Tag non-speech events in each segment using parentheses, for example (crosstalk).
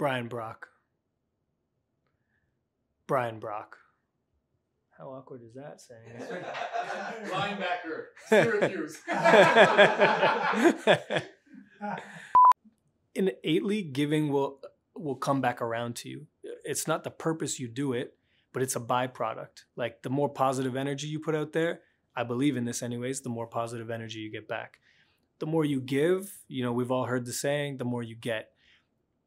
Bryan Brock. Bryan Brock. How awkward is that saying? (laughs) Linebacker, (laughs) Syracuse. (laughs) Innately, giving will will come back around to you. It's not the purpose you do it, but it's a byproduct. Like the more positive energy you put out there, I believe in this anyways, the more positive energy you get back. The more you give, you know, we've all heard the saying, the more you get.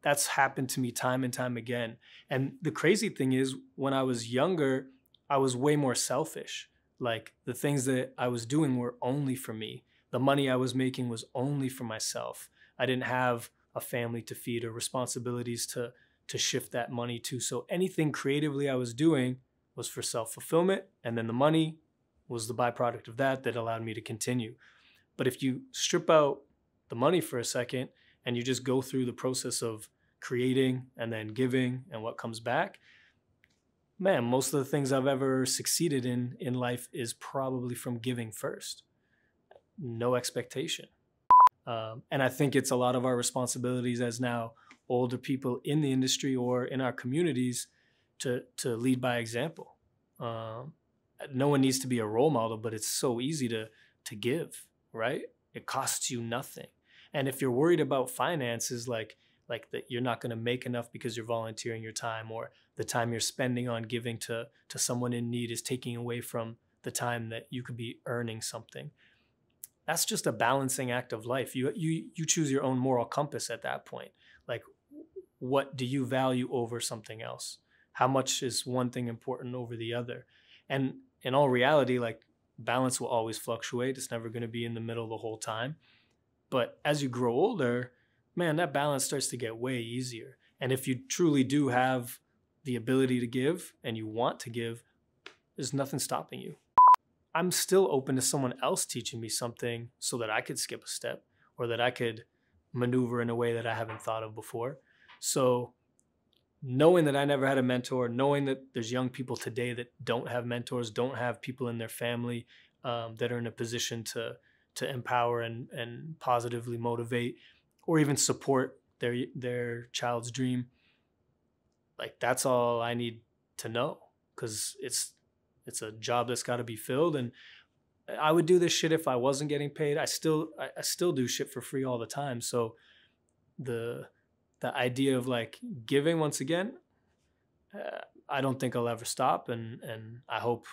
That's happened to me time and time again. And the crazy thing is, when I was younger, I was way more selfish. Like the things that I was doing were only for me. The money I was making was only for myself. I didn't have a family to feed or responsibilities to to shift that money to. So anything creatively I was doing was for self-fulfillment and then the money was the byproduct of that that allowed me to continue. But if you strip out the money for a second and you just go through the process of creating and then giving and what comes back, man, most of the things I've ever succeeded in in life is probably from giving first. No expectation. Um, and I think it's a lot of our responsibilities as now older people in the industry or in our communities to to lead by example. Um, no one needs to be a role model, but it's so easy to to give, right? It costs you nothing. And if you're worried about finances, like like that you're not going to make enough because you're volunteering your time or the time you're spending on giving to to someone in need is taking away from the time that you could be earning something that's just a balancing act of life. You you you choose your own moral compass at that point. Like what do you value over something else? How much is one thing important over the other? And in all reality like balance will always fluctuate. It's never going to be in the middle the whole time but as you grow older man, that balance starts to get way easier. And if you truly do have the ability to give and you want to give, there's nothing stopping you. I'm still open to someone else teaching me something so that I could skip a step or that I could maneuver in a way that I haven't thought of before. So, knowing that I never had a mentor, knowing that there's young people today that don't have mentors, don't have people in their family um, that are in a position to to empower and and positively motivate, or even support their their child's dream like that's all i need to know cuz it's it's a job that's got to be filled and i would do this shit if i wasn't getting paid. I still I, I still do shit for free all the time so the the idea of like giving once again uh, i don't think i'll ever stop and and i hope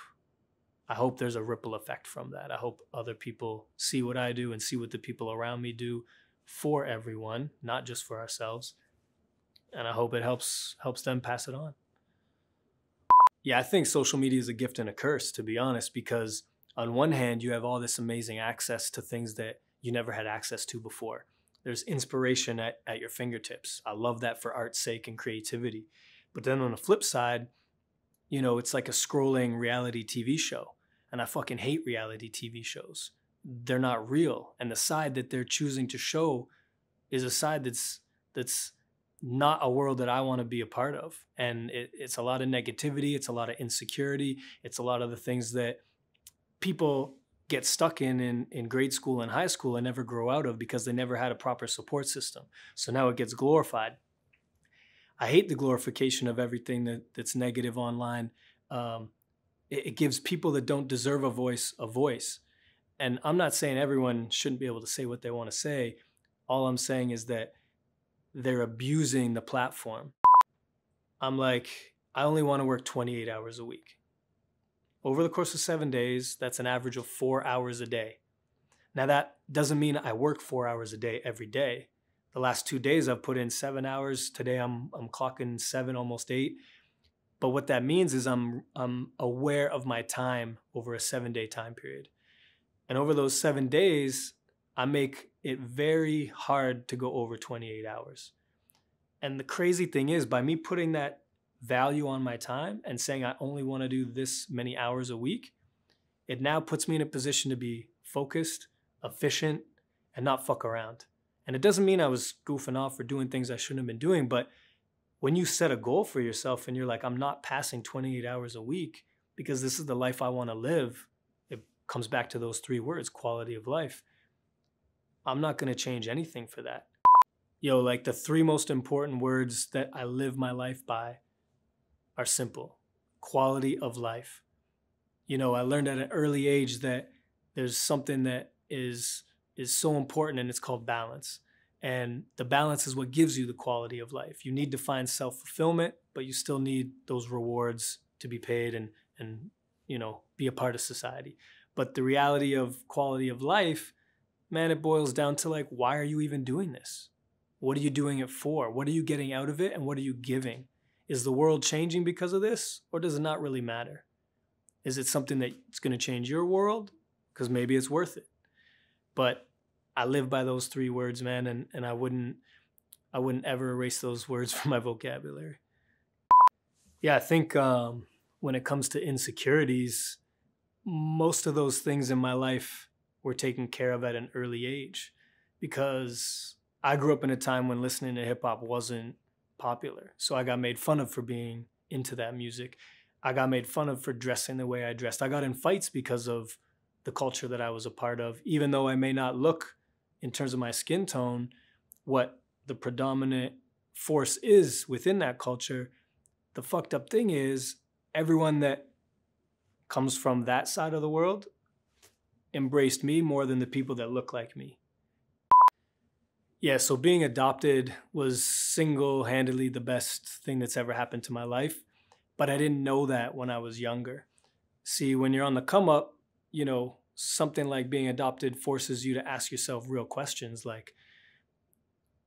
I hope there's a ripple effect from that. I hope other people see what I do and see what the people around me do for everyone, not just for ourselves. And I hope it helps helps them pass it on. Yeah, I think social media is a gift and a curse, to be honest, because on one hand, you have all this amazing access to things that you never had access to before. There's inspiration at, at your fingertips. I love that for art's sake and creativity. But then on the flip side, you know, it's like a scrolling reality TV show. And I fucking hate reality TV shows they're not real and the side that they're choosing to show is a side that's that's not a world that I want to be a part of. And it, it's a lot of negativity, it's a lot of insecurity, it's a lot of the things that people get stuck in, in in grade school and high school and never grow out of because they never had a proper support system. So now it gets glorified. I hate the glorification of everything that, that's negative online. Um, it, it gives people that don't deserve a voice a voice and I'm not saying everyone shouldn't be able to say what they want to say. All I'm saying is that they're abusing the platform. I'm like, I only want to work 28 hours a week. Over the course of seven days, that's an average of four hours a day. Now, that doesn't mean I work four hours a day every day. The last two days, I've put in seven hours. Today, I'm, I'm clocking seven, almost eight. But what that means is I'm, I'm aware of my time over a seven day time period. And over those seven days, I make it very hard to go over 28 hours. And the crazy thing is, by me putting that value on my time and saying I only want to do this many hours a week, it now puts me in a position to be focused, efficient, and not fuck around. And it doesn't mean I was goofing off or doing things I shouldn't have been doing, but when you set a goal for yourself and you're like, I'm not passing 28 hours a week because this is the life I want to live, it comes back to those three words quality of life. I'm not going to change anything for that. yo, like the three most important words that I live my life by are simple quality of life. You know, I learned at an early age that there's something that is is so important and it's called balance. And the balance is what gives you the quality of life. You need to find self-fulfillment, but you still need those rewards to be paid and and you know, be a part of society. But the reality of quality of life, man, it boils down to like why are you even doing this? What are you doing it for? What are you getting out of it and what are you giving? Is the world changing because of this or does it not really matter? Is it something that's going to change your world? Because maybe it's worth it. But I live by those three words, man, and, and I wouldn't I wouldn't ever erase those words (laughs) from my vocabulary. Yeah, I think um, when it comes to insecurities, most of those things in my life were taken care of at an early age because I grew up in a time when listening to hip hop wasn't popular. So I got made fun of for being into that music. I got made fun of for dressing the way I dressed. I got in fights because of the culture that I was a part of, even though I may not look in terms of my skin tone what the predominant force is within that culture. The fucked up thing is everyone that comes from that side of the world embraced me more than the people that look like me. Yeah, so being adopted was single handedly the best thing that's ever happened to my life. But I didn't know that when I was younger. See, when you're on the come up, you know, something like being adopted forces you to ask yourself real questions like,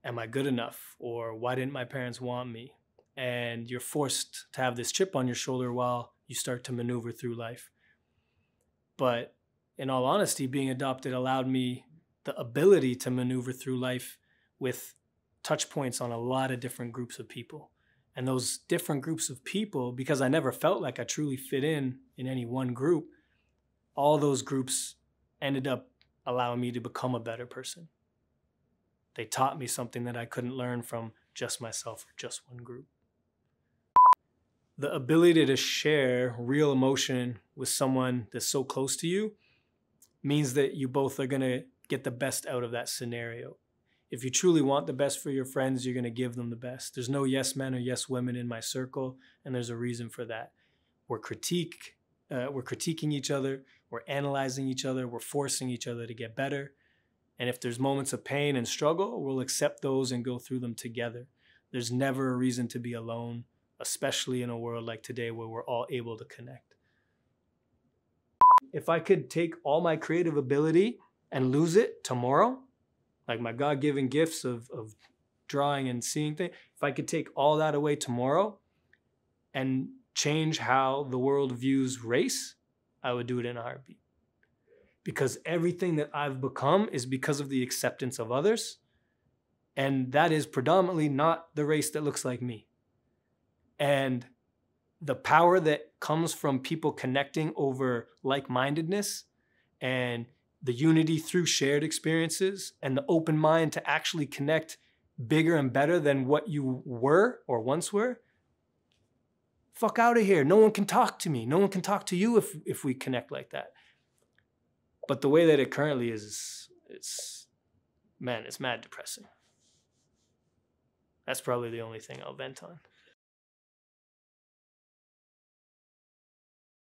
Am I good enough? Or why didn't my parents want me? And you're forced to have this chip on your shoulder while you start to maneuver through life. But in all honesty, being adopted allowed me the ability to maneuver through life with touch points on a lot of different groups of people. And those different groups of people, because I never felt like I truly fit in in any one group, all those groups ended up allowing me to become a better person. They taught me something that I couldn't learn from just myself or just one group. The ability to share real emotion with someone that's so close to you means that you both are going to get the best out of that scenario if you truly want the best for your friends, you're going to give them the best. There's no yes men or yes women in my circle, and there's a reason for that. We're critique, uh, we're critiquing each other, we're analyzing each other, we're forcing each other to get better. And if there's moments of pain and struggle, we'll accept those and go through them together. There's never a reason to be alone, especially in a world like today where we're all able to connect. If I could take all my creative ability and lose it tomorrow, like my God given gifts of, of drawing and seeing things, if I could take all that away tomorrow and change how the world views race, I would do it in a heartbeat. Because everything that I've become is because of the acceptance of others. And that is predominantly not the race that looks like me. And the power that comes from people connecting over like mindedness and the unity through shared experiences and the open mind to actually connect bigger and better than what you were or once were fuck out of here. No one can talk to me. No one can talk to you if if we connect like that. But the way that it currently is it's man it's mad depressing. That's probably the only thing i'll vent on